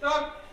Stopp!